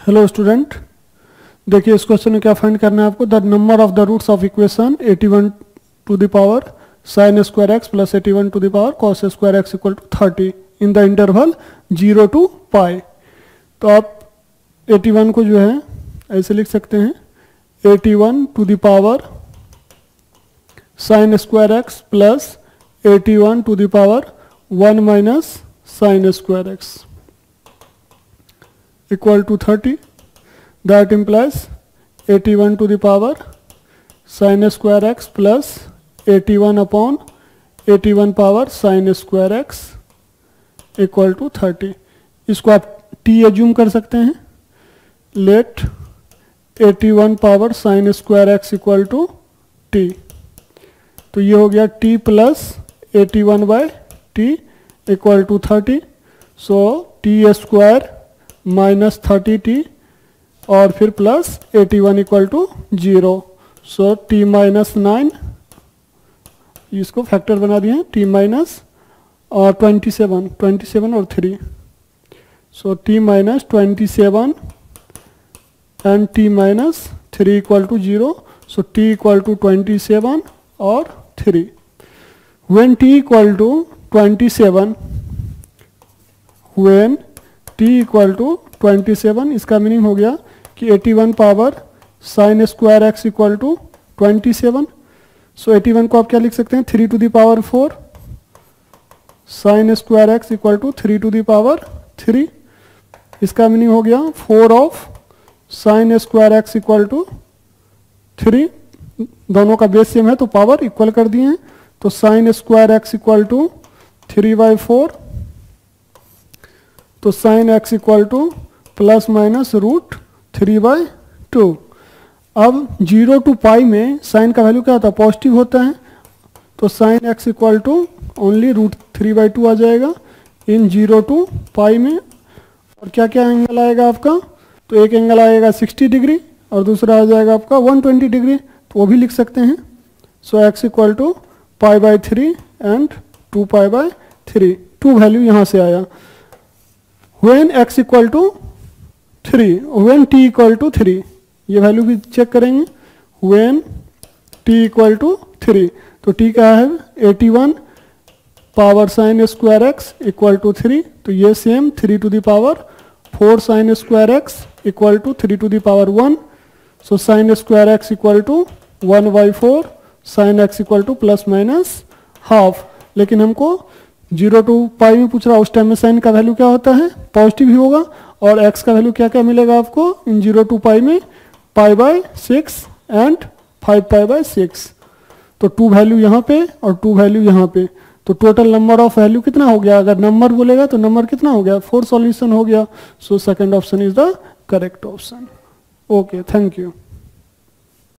Hello student देखिए, इस question में क्या फाइंड करना है आपको? The number of the roots of equation 81 to the power sine square x plus eighty one to the power cos square x equal to thirty in the interval zero to pi तो आप 81 को जो है, ऐसे लिख सकते हैं। 81 to the power sine square x plus eighty one to the power one minus sine square x equal to 30 that implies 81 to the power sin square x plus 81 upon 81 power sin square x equal to 30 इसको आप t assume कर सकते हैं। Let 81 power sin square x equal to t. तो ये हो गया t plus eighty one by t equal to thirty so t square minus thirty t और फिर plus eighty one equal to zero so t minus nine इसको factor बना दिए T minus और ट्वेंटी सेवन ट्वेंटी सेवन और three so t minus twenty seven and t minus three equal to zero so t equal to twenty seven और three when t equal to 27 when t equal to twenty seven इसका meaning हो गया कि 81 power sine square x equal to twenty seven so 81 को आप क्या लिख सकते हैं? Three to the power 4 sine square x equal to three to the power 3 इसका मीनिंग हो गया four of sine square x equal to three दोनों का बेस सेम है तो पावर इक्वल कर दिए हैं। तो sine square x equal to three by four तो sine x equal to plus minus root three by two अब ज़ीरो टू पाई में साइन का वैल्यू क्या होता है? पॉजिटिव होता है। तो sine x equal to only root three by two आ जाएगा। इन ज़ीरो टू पाई में और क्या क्या एंगल आएगा आपका? तो एक एंगल आएगा सिक्सटी डिग्री और दूसरा आ जाएगा आपका वन ट्वेंटी डिग्री तो वो भी लिख सकते हैं। So x equal to pi by three and two pi by three two value यहाँ से आया। When x equal to three when t equal to three ये वैल्यू भी चेक करेंगे। When t equal to three तो t क्या है? Eighty one power sine square x equal to three तो ये same three to the power four sine square x equal to three to the power one so sine square x equal to one by four sine x equal to plus minus half लेकिन हमको zero to pi में पूछ रहा है, उस time में sine का value क्या होता है? पॉजिटिव ही होगा। और एक्स का वैल्यू क्या क्या मिलेगा आपको? इन ज़ीरो टू पाई में pi by six and five pi by six तो टू वैल्यू यहाँ पे और टू वैल्यू यहाँ पे। तो टोटल नंबर ऑफ़ वैल्यू कितना हो गया? अगर नंबर बोलेगा तो नंबर कितना हो गया? फोर सॉल्यूशन हो गया। So second option is the correct option okay thank you